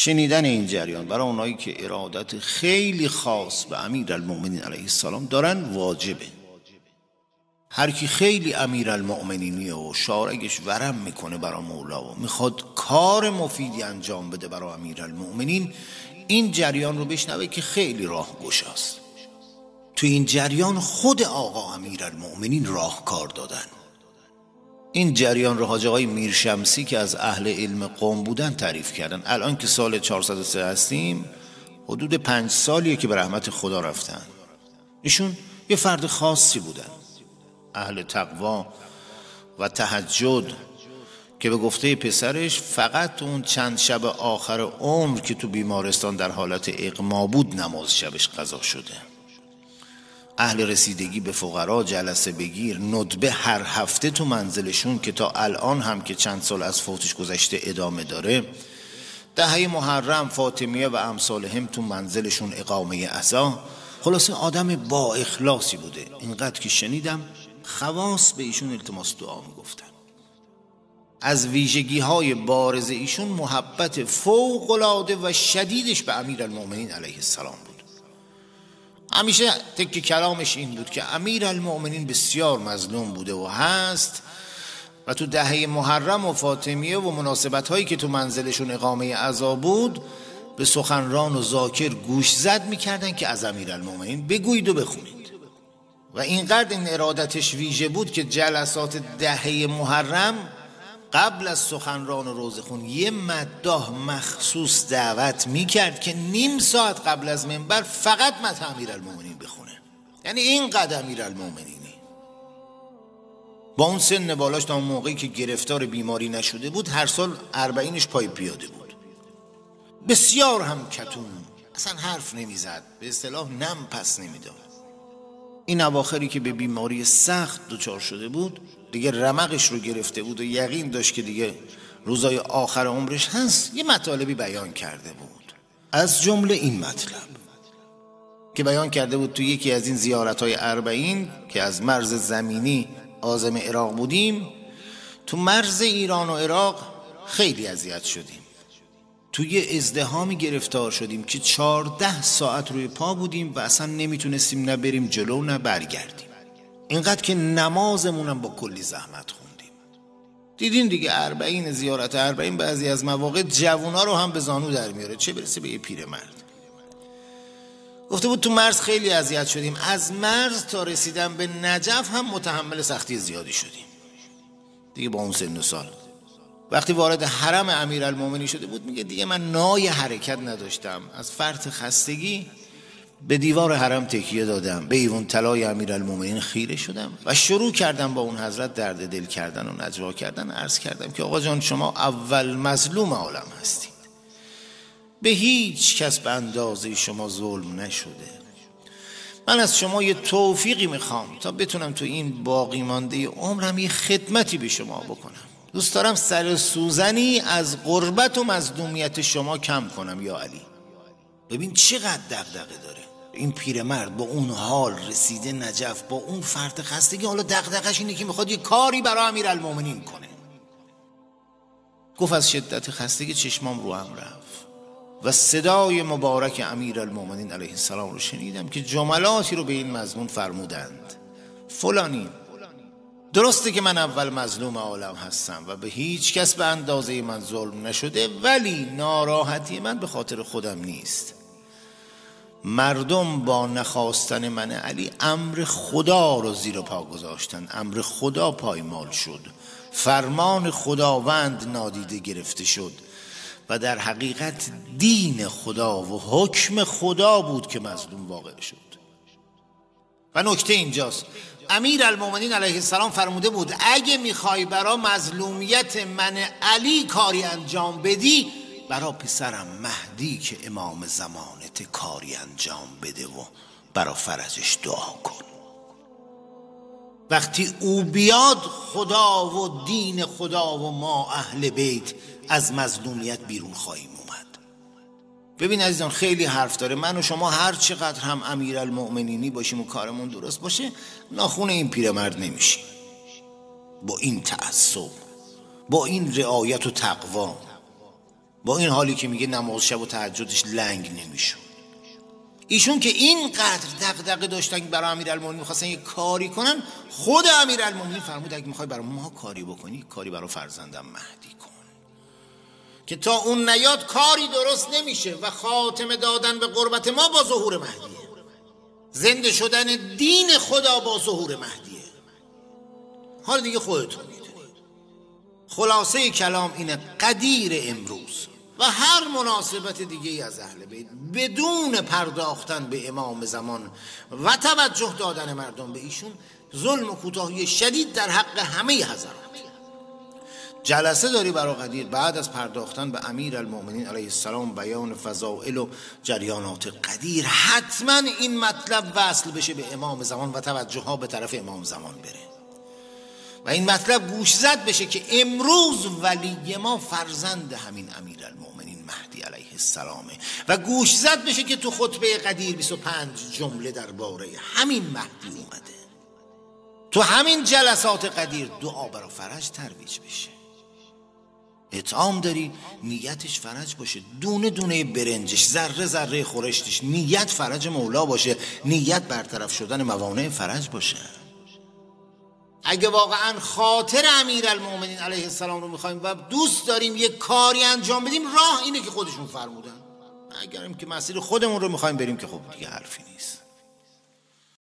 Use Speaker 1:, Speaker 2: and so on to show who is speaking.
Speaker 1: شنیدن این جریان برای اونایی که ارادت خیلی خاص به امیر المؤمنین علیه السلام دارن واجبه. هر کی خیلی امیر المؤمنینیه و شارگش ورم می‌کنه برای مولا و می‌خواد کار مفیدی انجام بده برای امیر المؤمنین این جریان رو بشنوه که خیلی راه است تو این جریان خود آقا امیر المؤمنین راه کار دادن. این جریان رو حاج آقای میرشمسی که از اهل علم قوم بودن تعریف کردن. الان که سال 403 هستیم حدود پنج سالیه که به رحمت خدا رفتن. ایشون یه فرد خاصی بودن. اهل تقوا و تهجد که به گفته پسرش فقط اون چند شب آخر عمر که تو بیمارستان در حالت اقما بود نماز شبش قضا شده. اهل رسیدگی به فقرا جلسه بگیر ندبه هر هفته تو منزلشون که تا الان هم که چند سال از فوتش گذشته ادامه داره. دهه محرم فاطمیه و امثال هم تو منزلشون اقامه ازا خلاصه آدم با اخلاصی بوده. اینقدر که شنیدم خواص به ایشون التماس دعا می‌گفتن. از ویژگی های بارز ایشون محبت فوق العاده و شدیدش به امیر المؤمنین علیه السلام همیشه تک کلامش این بود که امیر المؤمنین بسیار مظلوم بوده و هست و تو دهه محرم و فاطمیه و مناسبت هایی که تو منزلشون اقامه عذا بود به سخنران و ذاکر گوش زد می‌کردن که از امیر المؤمنین بگویید و بخونید. و اینقدر این ارادتش ویژه بود که جلسات دهه محرم قبل از سخنران و روزخون یه مداه مخصوص دعوت می‌کرد که نیم ساعت قبل از منبر فقط مد امیر بخونه. یعنی این قد امیر با اون سن بالاش تا موقعی که گرفتار بیماری نشده بود هر سال اربعینش پای پیاده بود. بسیار هم کتون. اصلا حرف نمی‌زد. به اصطلاح نم پس نمی‌داد. این اواخری که به بیماری سخت دچار شده بود دیگه رمقش رو گرفته بود و یقین داشت که دیگه روزای آخر عمرش هست یه مطالبی بیان کرده بود. از جمله این مطلب. که بیان کرده بود تو یکی از این زیارت های اربعین که از مرز زمینی آزم عراق بودیم تو مرز ایران و عراق خیلی اذیت شدیم. توی ازدهامی گرفتار شدیم که چارده ساعت روی پا بودیم و اصلا نمی‌تونستیم نه بریم جلو نه برگردیم. اینقدر که نمازمونم با کلی زحمت خوندیم. دیدین دیگه اربعین زیارت اربعین بعضی از مواقع جوونا رو هم به زانو در میاره. چه برسه به یه پیرمرد؟ گفته بود تو مرز خیلی اذیت شدیم. از مرز تا رسیدن به نجف هم متحمل سختی زیادی شدیم. دیگه با اون سن و سال وقتی وارد حرم امیر شده بود میگه دیگه من نای حرکت نداشتم. از فرط خستگی به دیوار حرم تکیه دادم. به ایوان طلای امیر خیره شدم و شروع کردم با اون حضرت درد دل کردن و نجوا کردن عرض کردم که آقا جان شما اول مظلوم عالم هستید. به هیچ کس به اندازه شما ظلم نشده. من از شما یه توفیقی می‌خوام تا بتونم تو این باقی مانده عمرم یه خدمتی به شما بکنم. دوست دارم سر سوزنی از قربت و مظلومیت شما کم کنم یا علی. ببین چقدر دغدغه داره. این پیرمرد با اون حال رسیده نجف با اون فرد خستگی حالا دغدغش اینه که می‌خواد یه کاری برای امیرالمومنین کنه. گفت از شدت خستگی چشمام رو هم رفت. و صدای مبارک امیر المومنین علیه السلام رو شنیدم که جملاتی رو به این مضمون فرمودند. فلانی درسته که من اول مظلوم عالم هستم و به هیچ کس به اندازه من ظلم نشده ولی ناراحتی من به خاطر خودم نیست. مردم با نخواستن من علی امر خدا رو زیر پا گذاشتن. امر خدا پایمال شد. فرمان خداوند نادیده گرفته شد. و در حقیقت دین خدا و حکم خدا بود که مظلوم واقع شد. و نکته اینجاست. امیر المومنین علیه السلام فرموده بود اگه می‌خوای برا مظلومیت من علی کاری انجام بدی برا پسرم مهدی که امام زمانت کاری انجام بده و برا فرجش دعا کن. وقتی او بیاد خدا و دین خدا و ما اهل بیت از مظلومیت بیرون خواهیم اومد. ببین عزیزان خیلی حرف داره. من و شما هر چقدر هم امیر المؤمنینی باشیم و کارمون درست باشه ناخون این پیرمرد نمیشیم با این تعصب با این رعایت و تقوا با این حالی که میگه نماز شب و تهجدش لنگ نمیشون ایشون که اینقدر دغدغه داشتن برای امیرالمومنین می‌خواستن یه کاری کنن خود امیرالمومنین فرمود اگه می‌خوای برای ما کاری بکنی کاری برای فرزندم مهدی کن. که تا اون نیاد کاری درست نمیشه و خاتمه دادن به قربت ما با ظهور مهدیه. زنده شدن دین خدا با ظهور مهدیه. حال دیگه خودتون می‌دونید. خلاصه کلام اینه قدیر امروز و هر مناسبت دیگه از اهل بیت بدون پرداختن به امام زمان و توجه دادن مردم به ایشون ظلم و کوتاهی شدید در حق همه حضرات. جلسه داری برا قدیر. بعد از پرداختن به امیر المؤمنین علیه السلام بیان فضائل و جریانات قدیر حتما این مطلب وصل بشه به امام زمان و توجه ها به طرف امام زمان بره. و این مطلب گوش زد بشه که امروز ولی ما فرزند همین امیر المؤمنین مهدی علیه السلامه. و گوش زد بشه که تو خطبه قدیر 25 جمله درباره همین مهدی اومده. تو همین جلسات قدیر دعا برا فرج ترویج بشه. اطعام داری نیتش فرج باشه. دونه دونه برنجش ذره ذره خورشتش نیت فرج مولا باشه. نیت برطرف شدن موانع فرج باشه. اگه واقعا خاطر امیر المومنین علیه السلام رو می‌خوایم و دوست داریم یه کاری انجام بدیم راه اینه که خودشون فرمودن. اگرم که مسیر خودمون رو می‌خوایم بریم که خب دیگه حرفی نیست.